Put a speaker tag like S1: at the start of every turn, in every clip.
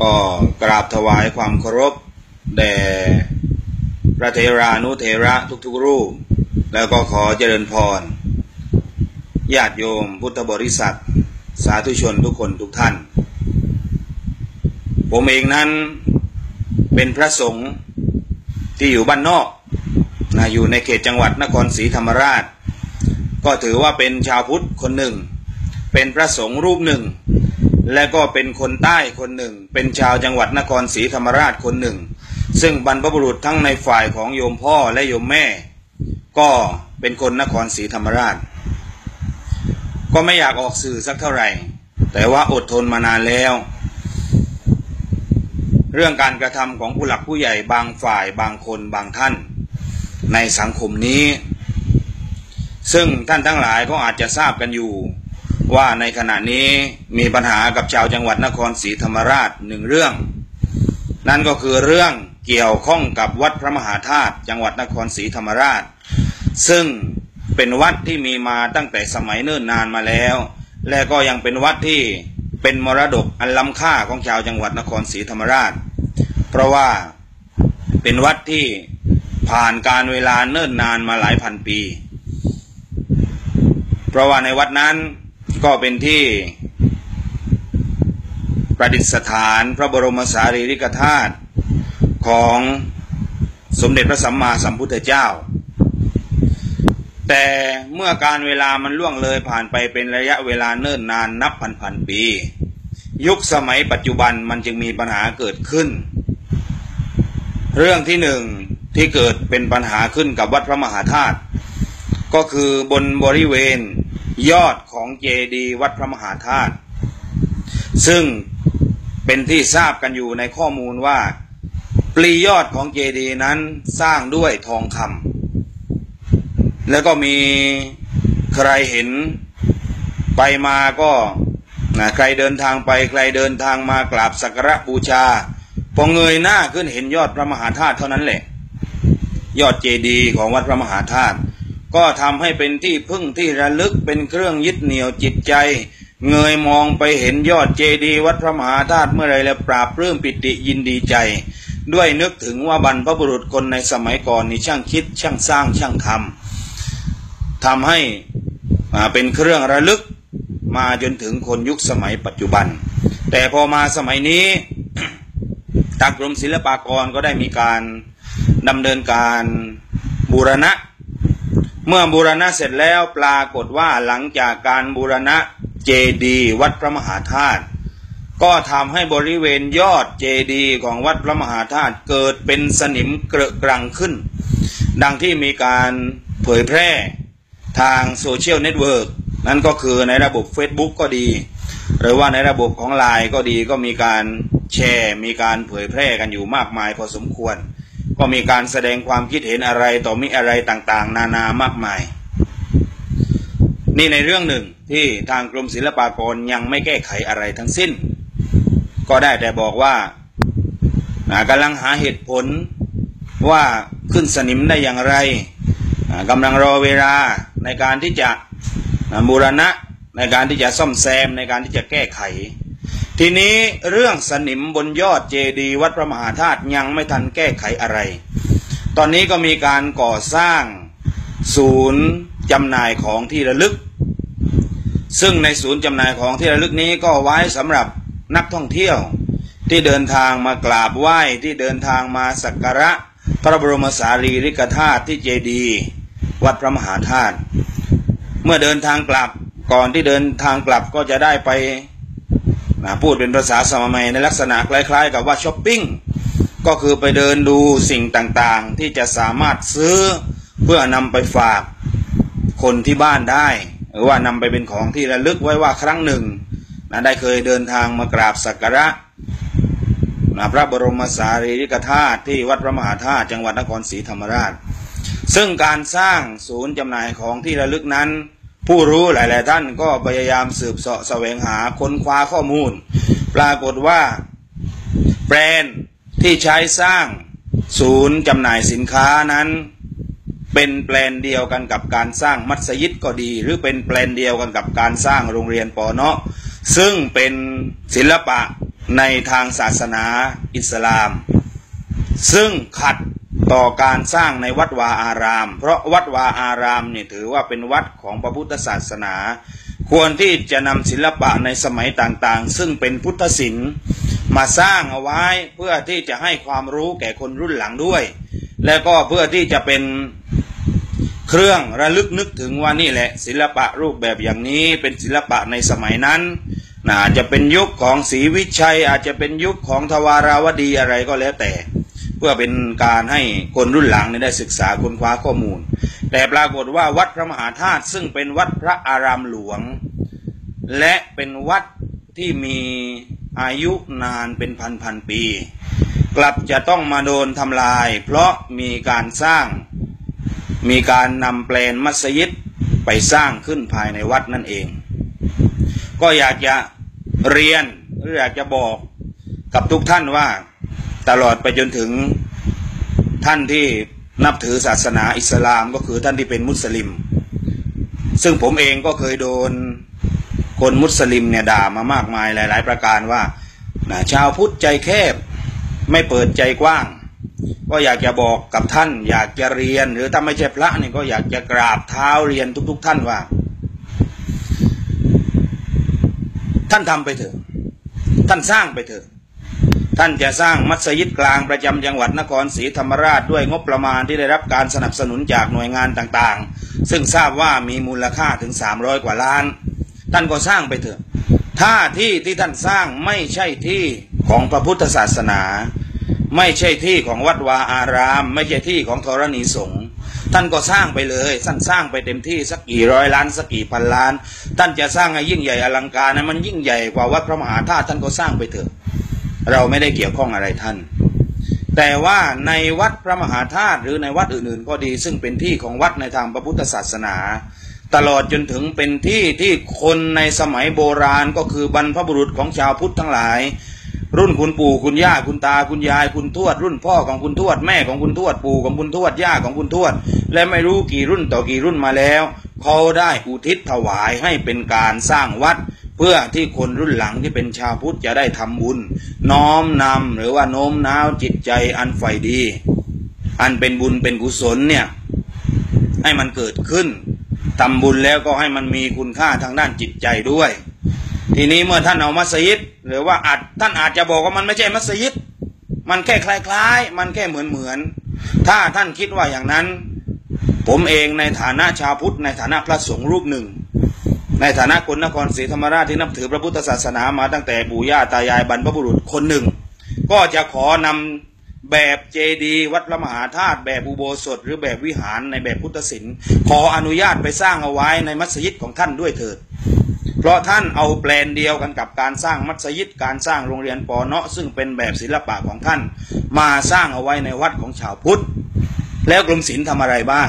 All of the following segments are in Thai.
S1: ก็กราบถวายความเคารพแด่พระเทรานุเทระทุกๆรูป แล้วก็ขอเจริญพรญาติโยมพุทธบริษัท สาธุชนทุกคนทุกท่าน ผมเองนั้นเป็นพระสงฆ์ที่อยู่บ้านนอกนะอยู่ในเขตจังหวัดนครศรีธรรมราช ก็ถือว่าเป็นชาวพุทธคนหนึ่ง เป็นพระสงฆ์รูปหนึ่ง และก็เป็นคนใต้คนหนึ่ง เป็นชาวจังหวัดนครศรีธรรมราชคนหนึ่ง ซึ่งบรรพบุรุษทั้งในฝ่ายของโยมพ่อและโยมแม่ ก็เป็นคนนครศรีธรรมราช ก็ไม่อยากออกสื่อสักเท่าไหร่ แต่ว่าอดทนมานานแล้ว เรื่องการกระทำของผู้หลักผู้ใหญ่บางฝ่ายบางคนบางท่าน ในสังคมนี้ ซึ่งท่านทั้งหลายก็อาจจะทราบกันอยู่ ว่าในขณะนี้มีปัญหากับชาวจังหวัดนครศรีธรรมราชหนึ่งเรื่อง นั่นก็คือเรื่องเกี่ยวข้องกับวัดพระมหาธาตุจังหวัดนครศรีธรรมราช ซึ่งเป็นวัดที่มีมาตั้งแต่สมัยเนิ่นนานมาแล้ว และก็ยังเป็นวัดที่เป็นมรดกอันล้ำค่าของชาวจังหวัดนครศรีธรรมราช เพราะว่าเป็นวัดที่ผ่านการเวลาเนิ่นนานมาหลายพันปี เพราะว่าในวัดนั้น ก็เป็นที่ประดิษฐานพระบรมสารีริกธาตุของสมเด็จพระสัมมาสัมพุทธเจ้า แต่เมื่อการเวลามันล่วงเลยผ่านไปเป็นระยะเวลาเนิ่นนานนับพันพันปี ยุคสมัยปัจจุบันมันจึงมีปัญหาเกิดขึ้น เรื่องที่หนึ่งที่เกิดเป็นปัญหาขึ้นกับวัดพระมหาธาตุก็คือบนบริเวณ ยอดของเจดีวัดพระมหาธาตุซึ่งเป็นที่ทราบกันอยู่ในข้อมูลว่า ปลียอดของเจดีนั้นสร้างด้วยทองคำแล้วก็มีใครเห็นไปมาก็นะใครเดินทางไปใครเดินทางมากราบสักการะบูชาพอเงยหน้าขึ้นเห็นยอดพระมหาธาตุเท่านั้นแหละ ยอดเจดีย์ของวัดพระมหาธาตุ ก็ทำให้เป็นที่พึ่งที่ระลึกเป็นเครื่องยึดเหนี่ยวจิตใจ เงยมองไปเห็นยอดเจดีย์วัดพระมหาธาตุเมื่อไรแล้วปราบปลื้มปิติยินดีใจ ด้วยนึกถึงว่าบรรพบุรุษคนในสมัยก่อนนี่ช่างคิดช่างสร้างช่างทำทำให้เป็นเครื่องระลึกมาจนถึงคนยุคสมัยปัจจุบัน แต่พอมาสมัยนี้ทางกรมศิลปากรก็ได้มีการดำเนินการบูรณะ เมื่อบูรณะเสร็จแล้วปรากฏว่าหลังจากการบูรณะเจดีวัดพระมหาธาตุก็ทำให้บริเวณยอดเจดีของวัดพระมหาธาตุเกิดเป็นสนิมเกระกรังขึ้น ดังที่มีการเผยแพร่ทางโซเชียลเน็ตเวิร์กนั่นก็คือในระบบ Facebook ก็ดี หรือว่าในระบบของไลน์ก็ดีก็มีการแชร์ มีการเผยแพร่กันอยู่มากมายพอสมควร ก็มีการแสดงความคิดเห็นอะไรต่อมีอะไรต่างๆ นานามากมาย นี่ในเรื่องหนึ่งที่ทางกรมศิลปากรยังไม่แก้ไขอะไรทั้งสิ้น ก็ได้แต่บอกว่ากำลังหาเหตุผลว่าขึ้นสนิมได้อย่างไรกำลังรอเวลาในการที่จะบูรณะในการที่จะซ่อมแซมในการที่จะแก้ไข ทีนี้เรื่องสนิมบนยอดเจดีย์วัดพระมหาธาตุยังไม่ทันแก้ไขอะไร ตอนนี้ก็มีการก่อสร้างศูนย์จำหน่ายของที่ระลึก ซึ่งในศูนย์จำหน่ายของที่ระลึกนี้ก็ไว้สำหรับนักท่องเที่ยว ที่เดินทางมากราบไหว้ที่เดินทางมาสักการะ พระบรมสารีริกธาตุที่เจดีย์วัดพระมหาธาตุเมื่อเดินทางกลับก่อนที่เดินทางกลับก็จะได้ไป พูดเป็นภาษาสมัยในลักษณะคล้าย ๆ กับว่าช้อปปิ้งก็คือไปเดินดูสิ่งต่างๆ ที่จะสามารถซื้อเพื่อนำไปฝากคนที่บ้านได้ หรือว่านำไปเป็นของที่ระลึกไว้ว่าครั้งหนึ่งนะได้เคยเดินทางมากราบสักการะนะพระบรมสารีริกธาตุที่วัดพระมหาธาตุจังหวัดนครศรีธรรมราช ซึ่งการสร้างศูนย์จำหน่ายของที่ระลึกนั้น ผู้รู้หลาย ๆ ท่านก็พยายามสืบเสาะแสวงหาค้นคว้าข้อมูล ปรากฏว่า แบรนด์ที่ใช้สร้างศูนย์จำหน่ายสินค้านั้น เป็นแปลนเดียวกันกับการสร้างมัสยิดก็ดี หรือเป็นแปลนเดียวกันกับการสร้างโรงเรียนปอเนาะซึ่งเป็นศิลปะในทางศาสนาอิสลาม ซึ่งขัด ต่อการสร้างในวัดวาอาราม เพราะวัดวาอารามเนี่ยถือว่าเป็นวัดของพระพุทธศาสนา ควรที่จะนำศิลปะในสมัยต่างๆ ซึ่งเป็นพุทธศิลป์มาสร้างเอาไว้เพื่อที่จะให้ความรู้แก่คนรุ่นหลังด้วย และก็เพื่อที่จะเป็นเครื่องระลึกนึกถึงว่านี่แหละ ศิลปะรูปแบบอย่างนี้เป็นศิลปะในสมัยนั้นอาจจะเป็นยุคของศรีวิชัยอาจจะเป็นยุคของทวาราวดีอะไรก็แล้วแต่ เพื่อเป็นการให้คนรุ่นหลังได้ศึกษาค้นคว้าข้อมูล แต่ปรากฏว่าวัดพระมหาธาตุซึ่งเป็นวัดพระอารามหลวง และเป็นวัดที่มีอายุนานเป็นพันพันปี กลับจะต้องมาโดนทำลาย เพราะมีการสร้าง มีการนำแปลนมัสยิดไปสร้างขึ้นภายในวัดนั่นเอง ก็อยากจะเรียนหรืออยากจะบอกกับทุกท่านว่า ตลอดไปจนถึงท่านที่นับถือศาสนาอิสลามก็คือท่านที่เป็นมุสลิม ซึ่งผมเองก็เคยโดนคนมุสลิมเนี่ยด่ามามากมายหลาย ๆ ประการว่าชาวพุทธใจแคบไม่เปิดใจกว้าง ก็อยากจะบอกกับท่าน อยากจะเรียนหรือถ้าไม่ใช่พระนี่ก็อยากจะกราบเท้าเรียนทุก ๆ ท่านว่า ท่านทำไปเถอะ ท่านสร้างไปเถอะ ท่านจะสร้างมัสยิดกลางประจำจังหวัดนครศรีธรรมราชด้วยงบประมาณที่ได้รับการสนับสนุนจากหน่วยงานต่างๆ ซึ่งทราบว่ามีมูลค่าถึง 300 กว่าล้าน ท่านก็สร้างไปเถอะ ถ้าที่ที่ท่านสร้างไม่ใช่ที่ของพระพุทธศาสนา ไม่ใช่ที่ของวัดวาอาราม ไม่ใช่ที่ของธรณีสงฆ์ท่านก็สร้างไปเลยท่านสร้างไปเต็มที่สักกี่ร้อยล้านสักกี่พันล้าน ท่านจะสร้างให้ยิ่งใหญ่อลังการนะมันยิ่งใหญ่กว่าวัดพระมหาธาตุท่านก็สร้างไปเถอะ เราไม่ได้เกี่ยวข้องอะไรท่าน แต่ว่าในวัดพระมหาธาตุหรือในวัดอื่นๆ ก็ดี ซึ่งเป็นที่ของวัดในทางพระพุทธศาสนา ตลอดจนถึงเป็นที่ที่คนในสมัยโบราณก็คือบรรพบุรุษของชาวพุทธทั้งหลาย รุ่นคุณปู่คุณย่าคุณตาคุณยายคุณทวด รุ่นพ่อของคุณทวดแม่ของคุณทวดปู่ของคุณทวดย่าของคุณทวด และไม่รู้กี่รุ่นต่อกี่รุ่นมาแล้ว เขาได้อุทิศถวายให้เป็นการสร้างวัด เพื่อที่คนรุ่นหลังที่เป็นชาวพุทธจะได้ทำบุญ น้อมนำหรือว่าโน้มน้าวจิตใจอันใฝ่ดี อันเป็นบุญเป็นกุศลเนี่ยให้มันเกิดขึ้นทำบุญแล้วก็ให้มันมีคุณค่าทางด้านจิตใจด้วย ทีนี้เมื่อท่านเอามัสยิด หรือว่าอาจท่านอาจจะบอกว่ามันไม่ใช่มัสยิด มันแค่คล้ายๆ มันแค่เหมือนเหมือนถ้าท่านคิดว่าอย่างนั้น ผมเองในฐานะชาวพุทธในฐานะพระสงฆ์รูปหนึ่ง ในฐานะคนนครศรีธรรมราชที่นับถือพระพุทธศาสนามาตั้งแต่ปู่ย่าตายายบรรพบุรุษคนหนึ่ง ก็จะขอนำแบบเจดีวัดพระมหาธาตุแบบอุโบสถ หรือแบบวิหารในแบบพุทธศิลป์ ขออนุญาตไปสร้างเอาไว้ในมัสยิดของท่านด้วยเถิด เพราะท่านเอาแปลนเดียวกันกับการสร้างมัสยิดการสร้างโรงเรียนปอเนาะซึ่งเป็นแบบศิลปะของท่าน มาสร้างเอาไว้ในวัดของชาวพุทธ แล้วกรมศิลป์ทำอะไรบ้าง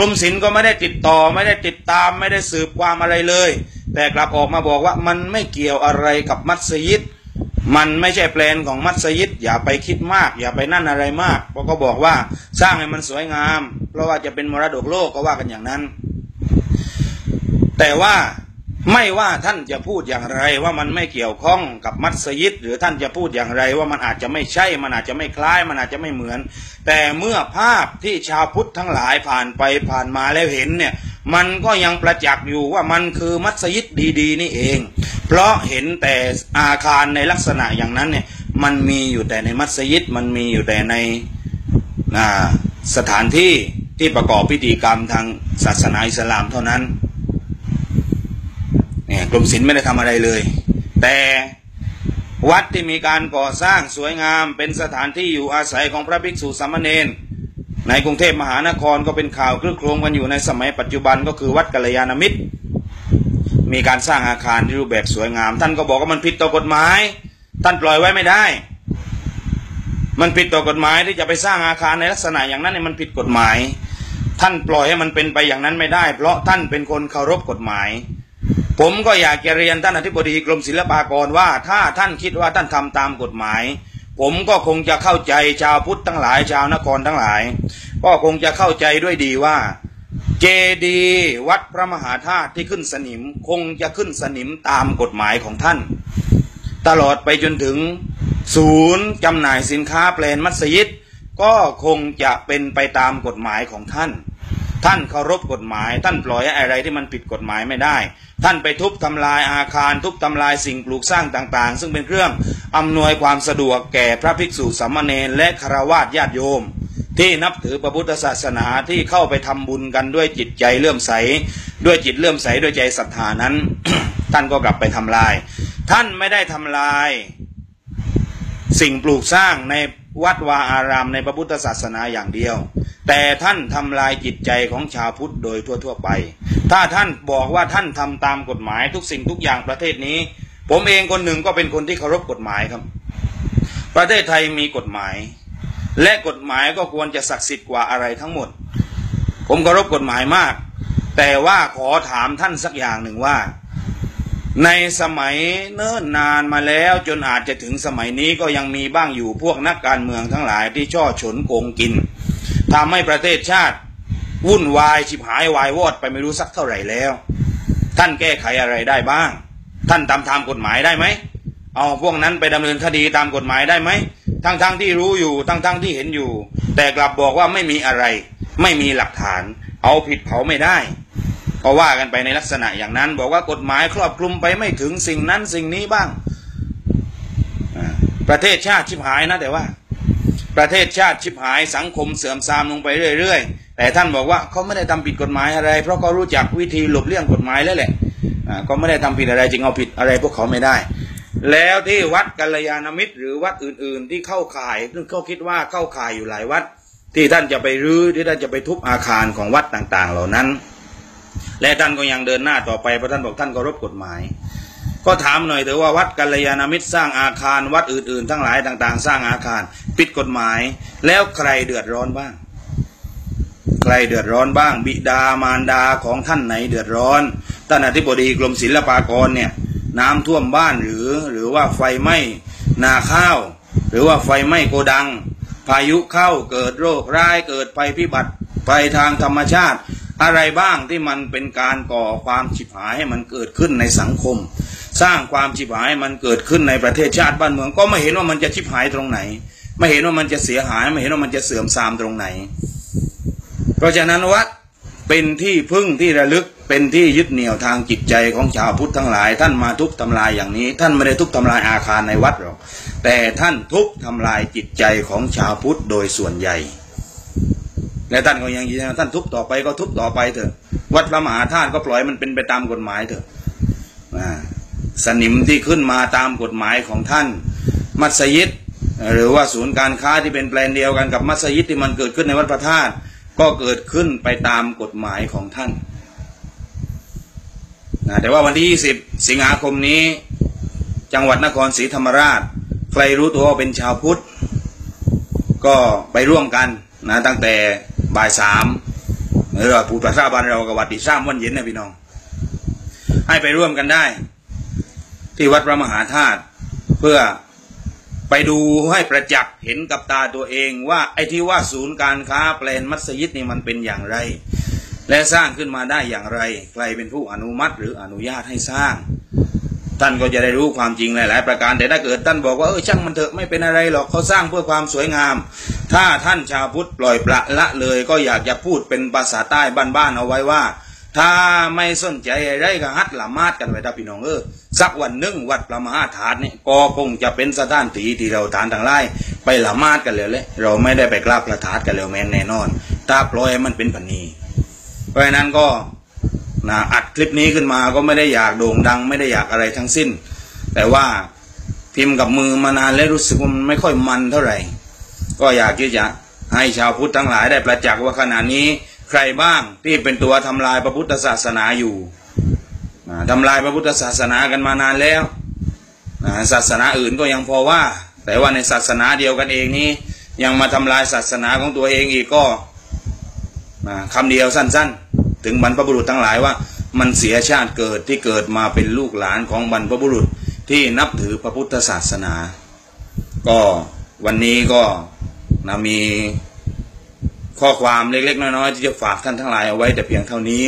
S1: กรมศิลป์ก็ไม่ได้ติดต่อไม่ได้ติดตามไม่ได้สืบความอะไรเลย แต่กลับออกมาบอกว่ามันไม่เกี่ยวอะไรกับมัสยิด มันไม่ใช่แปลนของมัสยิด อย่าไปคิดมาก อย่าไปนั่นอะไรมากเพราะก็บอกว่าสร้างให้มันสวยงาม เพราะว่าจะเป็นมรดกโลกก็ว่ากันอย่างนั้น แต่ว่า ไม่ว่าท่านจะพูดอย่างไรว่ามันไม่เกี่ยวข้องกับมัสยิด หรือท่านจะพูดอย่างไรว่ามันอาจจะไม่ใช่ มันอาจจะไม่คล้าย มันอาจจะไม่เหมือน แต่เมื่อภาพที่ชาวพุทธทั้งหลายผ่านไปผ่านมาแล้วเห็นเนี่ยมันก็ยังประจักษ์อยู่ว่ามันคือมัสยิดดีๆ นี่เอง เพราะเห็นแต่อาคารในลักษณะอย่างนั้นเนี่ยมันมีอยู่แต่ในมัสยิดมันมีอยู่แต่ในสถานที่ที่ประกอบพิธีกรรมทางศาสนาอิสลามเท่านั้น เนี่ยกรมศิลป์ไม่ได้ทำอะไรเลย แต่วัดที่มีการก่อสร้างสวยงามเป็นสถานที่อยู่อาศัยของพระภิกษุสามเณรในกรุงเทพมหานครก็เป็นข่าวคลึกโครมกันอยู่ในสมัยปัจจุบันก็คือวัดกัลยาณมิตร มีการสร้างอาคารที่รูปแบบสวยงาม ท่านก็บอกว่ามันผิดต่อกฎหมาย ท่านปล่อยไว้ไม่ได้ มันผิดต่อกฎหมายที่จะไปสร้างอาคารในลักษณะอย่างนั้นเนี่ยมันผิดกฎหมาย ท่านปล่อยให้มันเป็นไปอย่างนั้นไม่ได้ เพราะท่านเป็นคนเคารพกฎหมาย ผมก็อยากจะเรียนท่านอธิบดีกรมศิลปากรว่า ถ้าท่านคิดว่าท่านทำตามกฎหมาย ผมก็คงจะเข้าใจชาวพุทธทั้งหลายชาวนครทั้งหลาย ก็คงจะเข้าใจด้วยดีว่า เจดีวัดพระมหาธาตุที่ขึ้นสนิมคงจะขึ้นสนิมตามกฎหมายของท่าน ตลอดไปจนถึงศูนย์จำหน่ายสินค้าแปลนมัสยิดก็คงจะเป็นไปตามกฎหมายของท่าน ท่านเคารพกฎหมาย ท่านปล่อยอะไรที่มันผิดกฎหมายไม่ได้ ท่านไปทุบทำลายอาคาร ทุบทำลายสิ่งปลูกสร้างต่างๆ ซึ่งเป็นเครื่องอำนวยความสะดวกแก่พระภิกษุสามเณรและคารวาสญาติโยม ที่นับถือพระพุทธศาสนาที่เข้าไปทำบุญกันด้วยจิตใจเลื่อมใส ด้วยจิตเลื่อมใสด้วยใจศรัทธานั้น ท่านก็กลับไปทำลาย ท่านไม่ได้ทำลาย สิ่งปลูกสร้างใน วัดวาอารามในพระพุทธศาสนาอย่างเดียว แต่ท่านทำลายจิตใจของชาวพุทธโดยทั่วๆไป ถ้าท่านบอกว่าท่านทำตามกฎหมายทุกสิ่งทุกอย่างประเทศนี้ ผมเองคนหนึ่งก็เป็นคนที่เคารพกฎหมายครับ ประเทศไทยมีกฎหมาย และกฎหมายก็ควรจะศักดิ์สิทธิ์กว่าอะไรทั้งหมด ผมเคารพกฎหมายมาก แต่ว่าขอถามท่านสักอย่างหนึ่งว่า ในสมัยเนิ่นนานมาแล้วจนอาจจะถึงสมัยนี้ก็ยังมีบ้างอยู่พวกนักการเมืองทั้งหลายที่ช่อฉนโกงกินทำให้ประเทศชาติ วุ่นวายชิบหายวายวอดไปไม่รู้สักเท่าไหร่แล้ว ท่านแก้ไขอะไรได้บ้าง ท่านตามตามกฎหมายได้ไหมเอาพวกนั้นไปดำเนินคดีตามกฎหมายได้ไหมทั้งๆทที่รู้อยู่ทั้งๆทที่เห็นอยู่ แต่กลับบอกว่าไม่มีอะไร ไม่มีหลักฐาน เอาผิดเขาไม่ได้ ก็ว่ากันไปในลักษณะอย่างนั้น บอกว่ากฎหมายครอบคลุมไปไม่ถึงสิ่งนั้นสิ่งนี้บ้าง ประเทศชาติชิบหายนะแต่ว่า ประเทศชาติชิบหายสังคมเสื่อมทรามลงไปเรื่อย ๆ แต่ท่านบอกว่าเขาไม่ได้ทำผิดกฎหมายอะไร เพราะเขารู้จักวิธีหลบเลี่ยงกฎหมายแล้วแหละก็ไม่ได้ทำผิดอะไรจึงเอาผิดอะไรพวกเขาไม่ได้ แล้วที่วัดกัลยาณมิตร หรือวัดอื่น ๆ ที่เข้าข่ายซึ่งเขาคิดว่าเข้าข่ายอยู่หลายวัด ที่ท่านจะไปรื้อที่ท่านจะไปทุบอาคารของวัดต่าง ๆ เหล่านั้น และท่านก็ยังเดินหน้าต่อไปเพราะท่านบอกท่านเคารพกฎหมาย ก็ถามหน่อยเถอะว่าวัดกัลยาณมิตรสร้างอาคารวัดอื่นๆ ทั้งหลายต่าง ๆ สร้างอาคารผิดกฎหมาย แล้วใครเดือดร้อนบ้าง ใครเดือดร้อนบ้าง บิดามารดาของท่านไหนเดือดร้อนท่านอธิบดีกรมศิลปากรเนี่ยน้ำท่วมบ้านหรือหรือว่าไฟไหม้นาข้าว หรือว่าไฟไหม้โกดัง พายุเข้าเกิดโรคร้ายเกิดภัยพิบัติภัยทางธรรมชาติ อะไรบ้างที่มันเป็นการก่อความฉิบหายให้มันเกิดขึ้นในสังคม สร้างความฉิบหายให้มันเกิดขึ้นในประเทศชาติบ้านเมือง ก็ไม่เห็นว่ามันจะฉิบหายตรงไหน ไม่เห็นว่ามันจะเสียหายไม่เห็นว่ามันจะเสื่อมทรามตรงไหน เพราะฉะนั้นวัดเป็นที่พึ่งที่ระลึกเป็นที่ยึดเหนี่ยวทางจิตใจของชาวพุทธทั้งหลาย ท่านมาทุบทำลายอย่างนี้ ท่านไม่ได้ทุบทำลายอาคารในวัดหรอกแต่ท่านทุบทำลายจิตใจของชาวพุทธโดยส่วนใหญ่ และท่านก็ยังยืนท่านทุบต่อไปก็ทุบต่อไปเถอะ วัดพระมหาธาตุก็ปล่อยมันเป็นไปตามกฎหมายเถอะสนิมที่ขึ้นมาตามกฎหมายของท่าน มัสยิด หรือว่าศูนย์การค้าที่เป็นแปลนเดียวกันกับมัสยิดที่มันเกิดขึ้นในวัดพระธาตุก็เกิดขึ้นไปตามกฎหมายของท่านนะแต่ว่าวันที่ 20 สิงหาคมนี้ จังหวัดนครศรีธรรมราช ใครรู้ตัวว่าเป็นชาวพุทธ ก็ไปร่วมกันนะตั้งแต่ บ่ายสามหรือว่าผู้ประชาบานเรากับวัดที่สามวันเย็นนะพี่น้อง ให้ไปร่วมกันได้ ที่วัดพระมหาธาตุเพื่อไปดูให้ประจักษ์เห็นกับตาตัวเองว่าไอ้ที่ว่าศูนย์การค้าแปลนมัสยิดนี่มันเป็นอย่างไร และสร้างขึ้นมาได้อย่างไร ใครเป็นผู้อนุมัติหรืออนุญาตให้สร้าง ท่านก็จะได้รู้ความจริงหลาย ๆ ประการแต่ถ้าเกิดท่านบอกว่าเออช่างมันเถอะไม่เป็นอะไรหรอกเขาสร้างเพื่อความสวยงาม ถ้าท่านชาวพุทธปล่อยประละเลย ก็อยากจะพูดเป็นภาษาใต้บ้านๆเอาไว้ว่า ถ้าไม่สนใจอะไรก็ฮัดละมาดกันไว้ถ้าพี่น้องเออสักวันหนึ่งวัดพระมหาธาตุนี่ก็คงจะเป็นสถานที่ที่เราทานทั้งไล่ไปละมาดกันเลยเลยเราไม่ได้ไปกราบพระธาตุกันแล้วแม่นแน่นอนถ้าปล่อยมันเป็นพันนีเพราะฉะนั้นก็ นะอัดคลิปนี้ขึ้นมาก็ไม่ได้อยากโด่งดัง ไม่ได้อยากอะไรทั้งสิ้น แต่ว่าพิมพ์กับมือมานานแล้วรู้สึกว่ามันไม่ค่อยมันเท่าไหร่ ก็อยากที่จะให้ชาวพุทธทั้งหลายได้ประจักษ์ว่าขณะนี้ใครบ้างที่เป็นตัวทำลายพระพุทธศาสนาอยู่ทำลายพระพุทธศาสนากันมานานแล้วศาสนาอื่นก็ยังพอว่า แต่ว่าในศาสนาเดียวกันเองนี้ยังมาทำลายศาสนาของตัวเองอีกก็คำเดียวสั้น ๆ ถึงบรรพบุรุษทั้งหลายว่า มันเสียชาติเกิดที่เกิดมาเป็นลูกหลานของบรรพบุรุษที่นับถือพระพุทธศาสนา ก็วันนี้ก็นะมีข้อความเล็กๆน้อยๆที่จะฝากท่านทั้งหลายเอาไว้แต่เพียงเท่านี้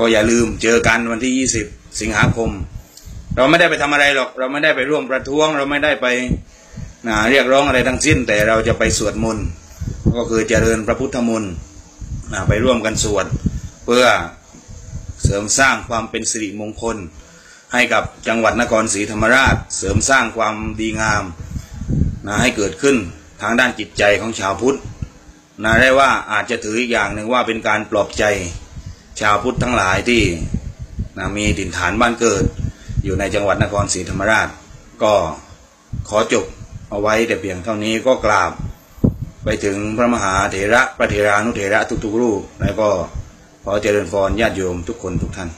S1: ก็อย่าลืมเจอกันวันที่ 20 สิงหาคม เราไม่ได้ไปทำอะไรหรอก เราไม่ได้ไปร่วมประท้วง เราไม่ได้ไปนะเรียกร้องอะไรทั้งสิ้น แต่เราจะไปสวดมนต์ก็คือเจริญพระพุทธมนต์ นะไปร่วมกันสวดเพื่อเสริมสร้างความเป็นสิริมงคล ให้กับจังหวัดนครศรีธรรมราช เสริมสร้างความดีงามนะให้เกิดขึ้นทางด้านจิตใจของชาวพุทธนะได้ว่าอาจจะถืออีกอย่างหนึ่งว่าเป็นการปลอบใจชาวพุทธทั้งหลายที่นะมีถิ่นฐานบ้านเกิด อยู่ในจังหวัดนครศรีธรรมราช ก็ขอจบเอาไว้แต่เพียงเท่านี้ก็กราบ ไปถึงพระมหาเถระพระเถรานุเถระทุกๆรูปแล้วก็ขอเจริญพรญาติโยมทุกคนทุกท่าน